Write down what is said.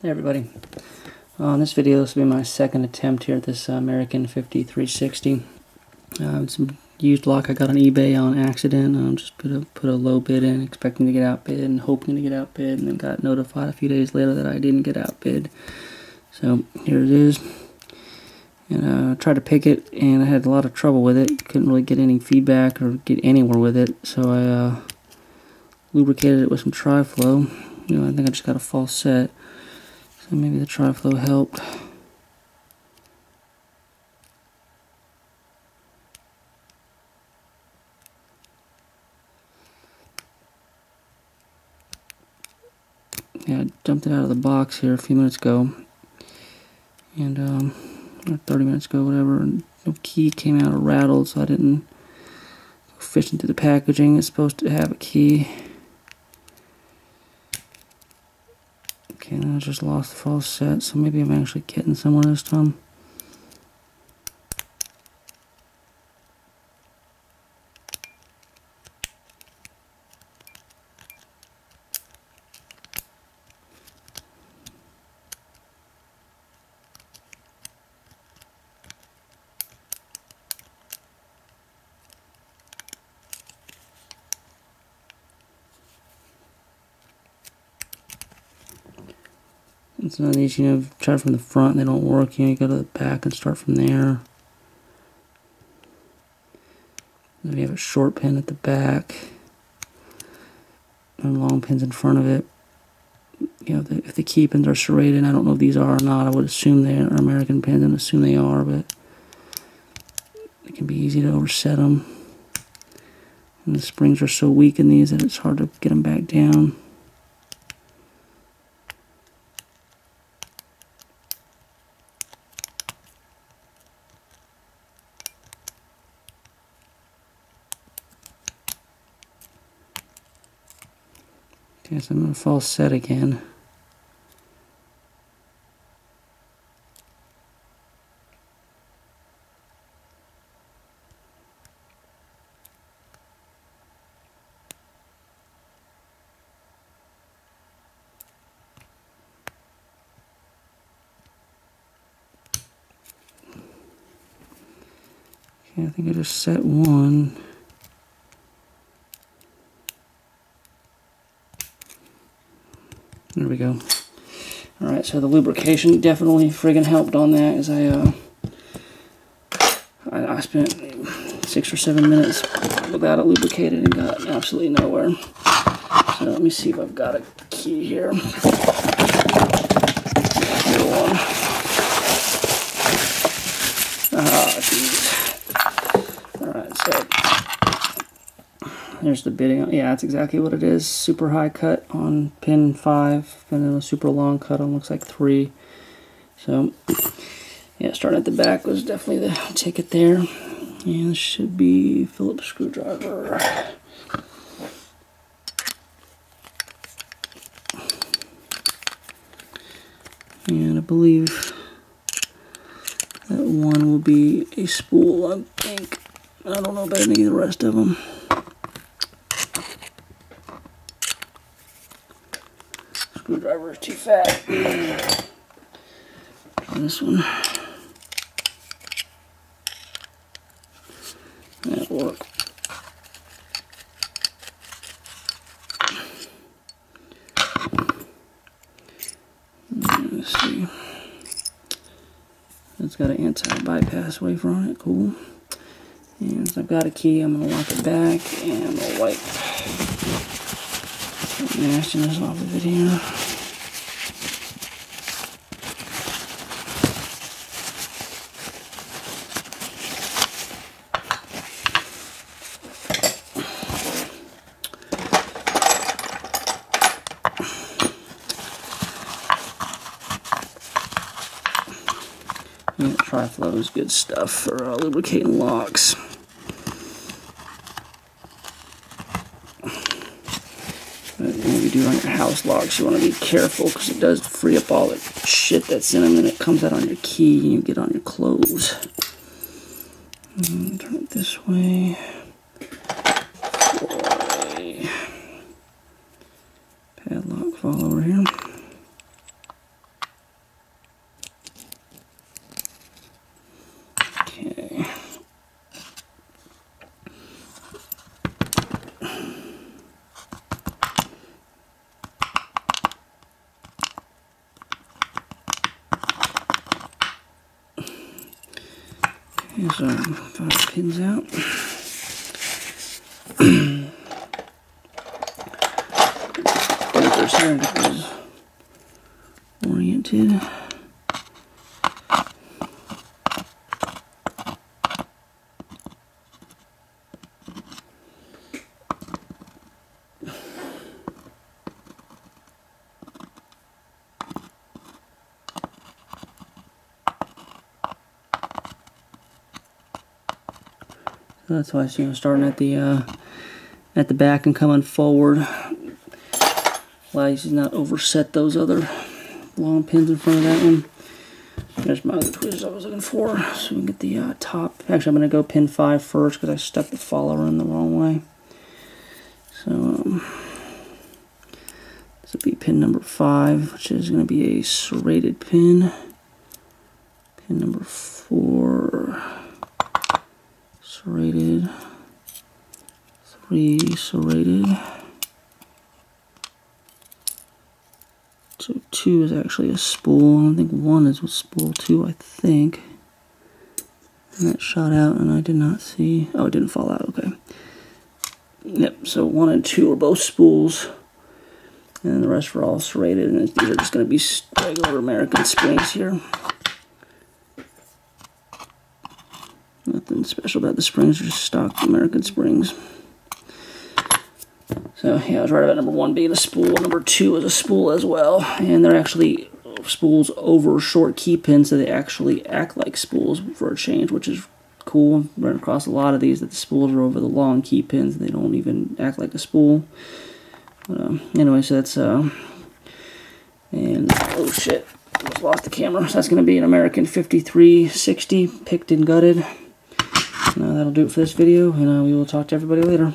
Hey everybody. Uh, this video, this will be my second attempt here at this uh, American 5360. Uh, it's a used lock I got on eBay on accident. I um, just put a, put a low bid in, expecting to get outbid and hoping to get outbid, and then got notified a few days later that I didn't get outbid. So here it is. And uh, I tried to pick it, and I had a lot of trouble with it. Couldn't really get any feedback or get anywhere with it. So I uh, lubricated it with some Tri-Flow. You know, I think I just got a false set. So maybe the Tri-Flow helped. Yeah, I dumped it out of the box here a few minutes ago. And, um, 30 minutes ago, whatever, the key came out or rattled, so I didn't go fishing through the packaging. It's supposed to have a key. Okay, then I just lost the false set, so maybe I'm actually getting somewhere this time. It's not easy, you know, try from the front, they don't work, you know, you go to the back and start from there. Then you have a short pin at the back, and long pins in front of it. You know, the, if the key pins are serrated, I don't know if these are or not, I would assume they are American pins and assume they are, but it can be easy to overset them. And the springs are so weak in these that it's hard to get them back down. Okay, so I'm going to false set again. I think I just set one. There we go. Alright, so the lubrication definitely friggin' helped on that as I, uh, I, I spent six or seven minutes without it lubricated and got absolutely nowhere. So let me see if I've got a key here. One. Ah, jeez. Alright, so there's the bitting. Yeah, that's exactly what it is. Super high cut on pin 5, and then a super long cut on looks like 3. So, yeah, starting at the back was definitely the ticket there. And this should be Phillips screwdriver. And I believe that one will be a spool, I think. I don't know about any of the rest of them. Is too fat. Try this one. That'll work. Let's see. It's got an anti-bypass wafer on it. Cool. And I've got a key, I'm going to lock it back and I'm to wipe nastiness off of it here. Yeah, Tri-Flow is good stuff for uh, lubricating locks. When you do on your house locks, you want to be careful because it does free up all the shit that's in them and it comes out on your key and you get on your clothes. And turn it this way. Padlock fall over here. Here's our five pins out. Because oriented. That's why it's you know starting at the uh, at the back and coming forward. Why to not overset those other long pins in front of that one. There's my other tweezers I was looking for. So we can get the uh, top. Actually, I'm going to go pin 5 first because I stuck the follower in the wrong way. So, um, this will be pin number 5, which is going to be a serrated pin. Pin number 4 serrated, three serrated. So two is actually a spool. I think one is a spool two, I think. And that shot out and I did not see. Oh, it didn't fall out, okay. Yep, so one and two are both spools. And the rest are all serrated. And these are just going to be regular American springs here. Nothing special about the springs, just stock American springs. So yeah, I was right about number one being a spool. Number two is a spool as well. And they're actually spools over short key pins, so they actually act like spools for a change, which is cool. Run across a lot of these that the spools are over the long key pins. And they don't even act like a spool. But, um, anyway, so that's, uh, and, oh shit, almost lost the camera. So that's to be an American 5360, picked and gutted. Uh, that'll do it for this video, and uh, we will talk to everybody later.